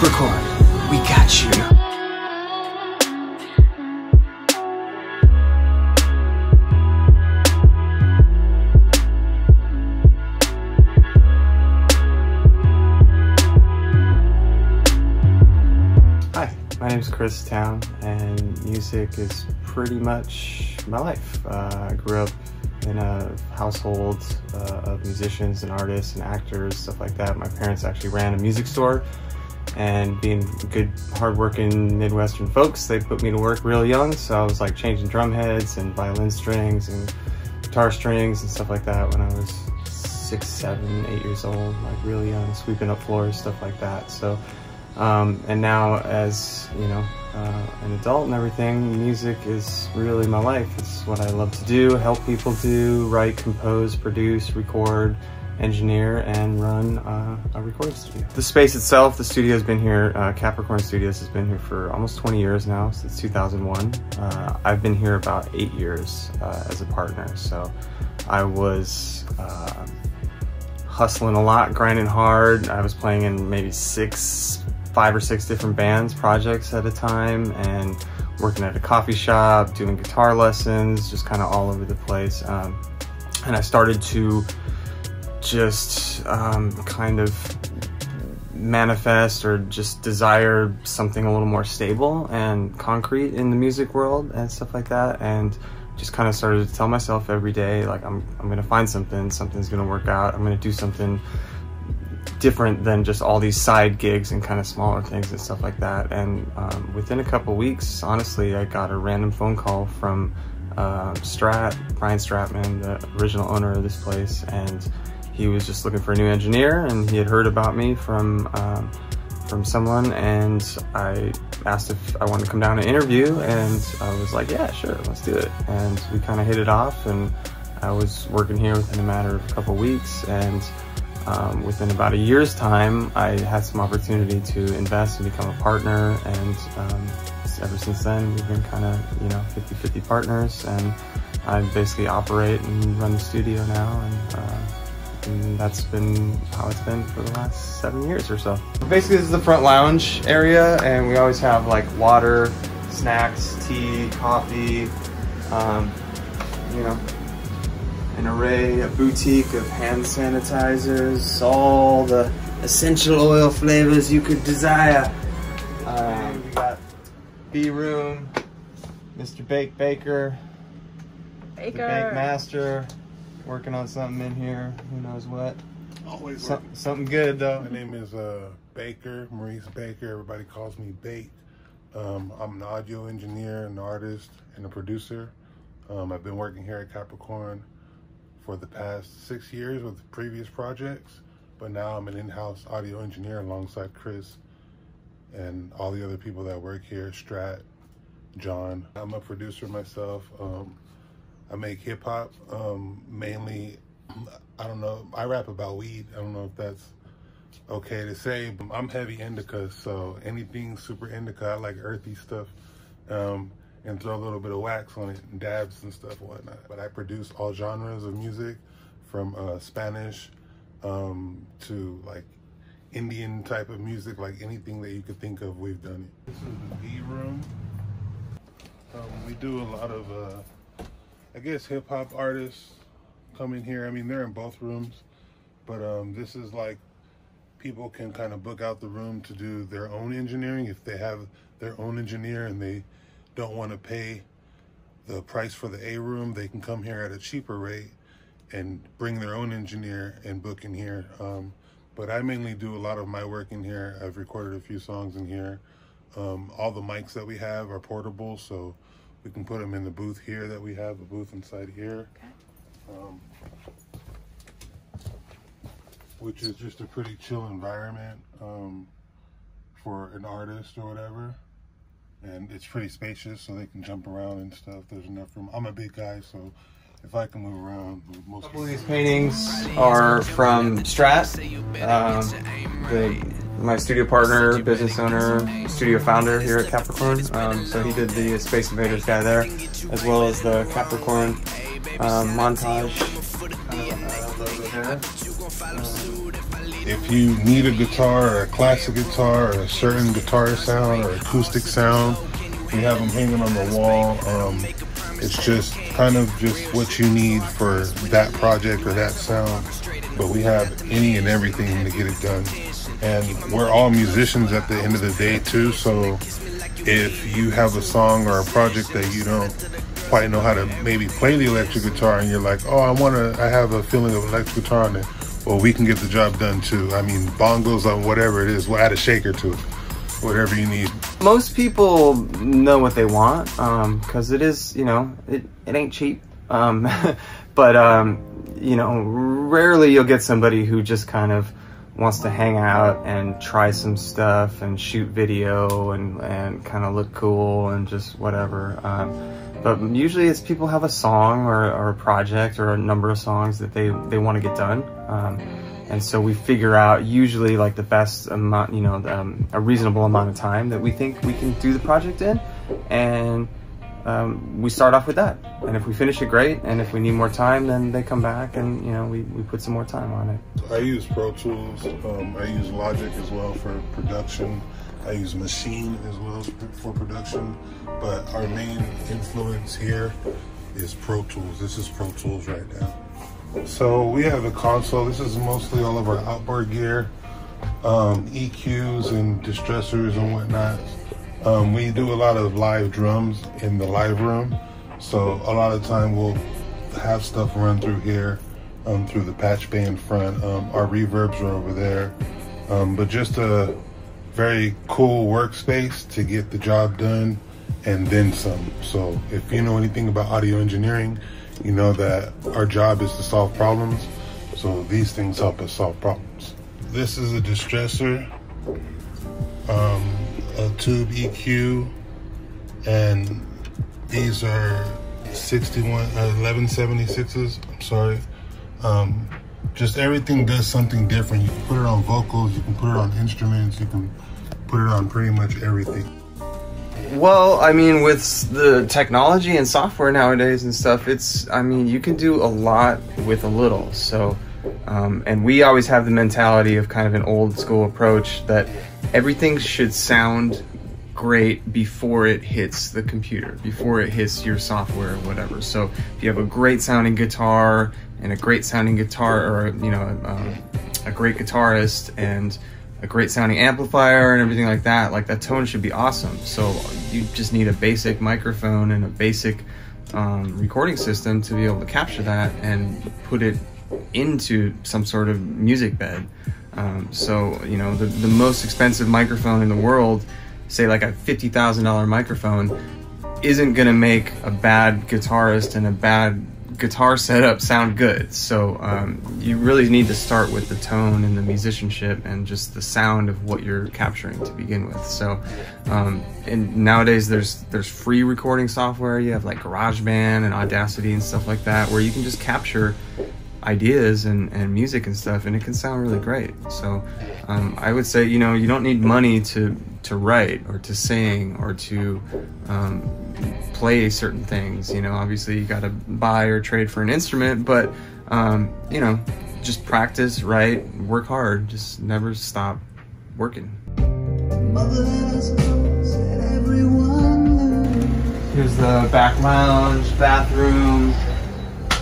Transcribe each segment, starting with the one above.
Capricorn, we got you. Hi, my name is Chris Town, and music is pretty much my life. Uh, I grew up in a household uh, of musicians and artists and actors, stuff like that. My parents actually ran a music store, and being good, hardworking Midwestern folks, they put me to work real young. So I was like changing drum heads and violin strings and guitar strings and stuff like that when I was six, seven, eight years old, like really young, sweeping up floors, stuff like that. So. Um, and now, as you know, uh, an adult and everything, music is really my life. It's what I love to do, help people do, write, compose, produce, record, engineer, and run uh, a recording studio. The space itself, the studio has been here, uh, Capricorn Studios has been here for almost 20 years now, since 2001. Uh, I've been here about eight years uh, as a partner, so I was uh, hustling a lot, grinding hard. I was playing in maybe six five or six different bands projects at a time and working at a coffee shop doing guitar lessons just kind of all over the place um, and i started to just um, kind of manifest or just desire something a little more stable and concrete in the music world and stuff like that and just kind of started to tell myself every day like i'm, I'm gonna find something something's gonna work out i'm gonna do something different than just all these side gigs and kind of smaller things and stuff like that. And um, within a couple weeks, honestly, I got a random phone call from uh, Strat, Brian Stratman, the original owner of this place, and he was just looking for a new engineer, and he had heard about me from um, from someone, and I asked if I wanted to come down and interview, and I was like, yeah, sure, let's do it. And we kind of hit it off, and I was working here within a matter of a couple weeks, and um, within about a year's time, I had some opportunity to invest and become a partner. And um, ever since then, we've been kind of, you know, 50-50 partners. And I basically operate and run the studio now. And, uh, and, that's been how it's been for the last seven years or so. Basically, this is the front lounge area. And we always have like water, snacks, tea, coffee, um, you know, an array, a boutique of hand sanitizers, all the essential oil flavors you could desire. Um, we got B Room, Mr. Bake Baker, Baker. the Bake Master, working on something in here. Who knows what? Always Some, something good though. My name is uh, Baker, Maurice Baker. Everybody calls me Bake. Um, I'm an audio engineer, an artist, and a producer. Um, I've been working here at Capricorn for the past six years with previous projects, but now I'm an in-house audio engineer alongside Chris and all the other people that work here, Strat, John. I'm a producer myself. Um, I make hip hop, um, mainly, I don't know, I rap about weed. I don't know if that's okay to say. I'm heavy indica, so anything super indica, I like earthy stuff. Um, and throw a little bit of wax on it and dabs and stuff and whatnot. But I produce all genres of music from uh, Spanish um, to like Indian type of music, like anything that you could think of, we've done it. This is the B room. Um, we do a lot of, uh, I guess, hip hop artists come in here. I mean, they're in both rooms, but um, this is like people can kind of book out the room to do their own engineering if they have their own engineer and they don't want to pay the price for the A room, they can come here at a cheaper rate and bring their own engineer and book in here. Um, but I mainly do a lot of my work in here. I've recorded a few songs in here. Um, all the mics that we have are portable, so we can put them in the booth here that we have, a booth inside here. Um, which is just a pretty chill environment um, for an artist or whatever and it's pretty spacious so they can jump around and stuff. There's enough room. I'm a big guy, so if I can move around, most A couple of these paintings are from Strat, um, the, my studio partner, business owner, studio founder here at Capricorn. Um, so he did the Space Invaders guy there, as well as the Capricorn um, montage kind of, uh, logo there. If you need a guitar or a classic guitar or a certain guitar sound or acoustic sound, we have them hanging on the wall. Um, it's just kind of just what you need for that project or that sound. But we have any and everything to get it done. And we're all musicians at the end of the day too, so if you have a song or a project that you don't quite know how to maybe play the electric guitar and you're like, oh, I want to, I have a feeling of electric guitar on it. Well, we can get the job done too. I mean, bongos on whatever it is, we'll add a shaker to it, whatever you need. Most people know what they want because um, it is, you know, it, it ain't cheap. Um, but, um, you know, rarely you'll get somebody who just kind of wants to hang out and try some stuff and shoot video and, and kind of look cool and just whatever. Um, but usually it's people have a song or, or, a project or a number of songs that they, they want to get done. Um, and so we figure out usually like the best amount, you know, um, a reasonable amount of time that we think we can do the project in. And um, we start off with that. And if we finish it, great. And if we need more time, then they come back and, you know, we, we put some more time on it. I use Pro Tools. Um, I use Logic as well for production. I use Maschine as well for production. But our main influence here is Pro Tools. This is Pro Tools right now. So we have a console. This is mostly all of our outboard gear, um, EQs and distressors and whatnot. Um, we do a lot of live drums in the live room. So a lot of time we'll have stuff run through here, um, through the patch bay in front. Um, our reverbs are over there. Um, but just a very cool workspace to get the job done and then some. So if you know anything about audio engineering, you know that our job is to solve problems. So these things help us solve problems. This is a distressor. Um, a tube EQ, and these are 61, uh, 1176s. I'm sorry. Um, just everything does something different. You can put it on vocals, you can put it on instruments, you can put it on pretty much everything. Well, I mean, with the technology and software nowadays and stuff, it's, I mean, you can do a lot with a little. So, um, and we always have the mentality of kind of an old school approach that everything should sound great before it hits the computer, before it hits your software or whatever. So if you have a great sounding guitar and a great sounding guitar or, you know, um, a great guitarist and a great sounding amplifier and everything like that, like that tone should be awesome. So you just need a basic microphone and a basic um, recording system to be able to capture that and put it into some sort of music bed. Um, so, you know, the, the most expensive microphone in the world, say like a $50,000 microphone, isn't going to make a bad guitarist and a bad guitar setup sound good. So um, you really need to start with the tone and the musicianship and just the sound of what you're capturing to begin with. So, um, and nowadays there's there's free recording software. You have like GarageBand and Audacity and stuff like that, where you can just capture ideas and, and music and stuff and it can sound really great. So um, i would say you know you don't need money to to write or to sing or to um, play certain things you know. Obviously you got to buy or trade for an instrument but um, you know just practice write work hard just never stop working. Here's the back lounge bathroom.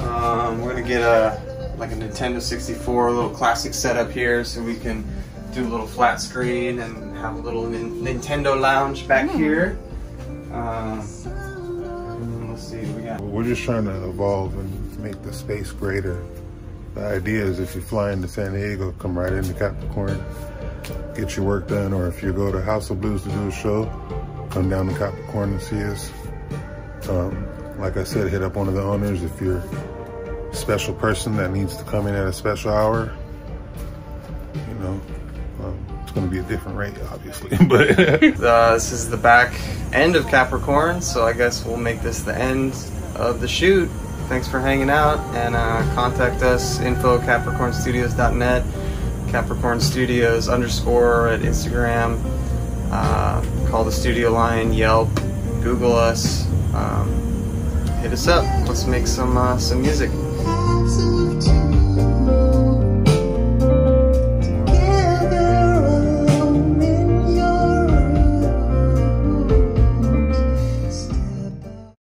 Um, we're gonna get a like a Nintendo 64, a little classic setup here so we can do a little flat screen and have a little Nintendo lounge back mm. here. Um, let's see, we got. We're just trying to evolve and make the space greater. The idea is if you fly into San Diego, come right into Capricorn, get your work done, or if you go to House of Blues to do a show, come down to Capricorn and see us. Um, like I said, hit up one of the owners if you're special person that needs to come in at a special hour, you know, um, it's going to be a different rate, obviously. but uh, this is the back end of Capricorn, so I guess we'll make this the end of the shoot. Thanks for hanging out, and uh, contact us info capricornstudios.net, Capricorn Studios underscore at Instagram. Uh, call the studio line, Yelp, Google us. Um, hit us up. Let's make some uh, some music.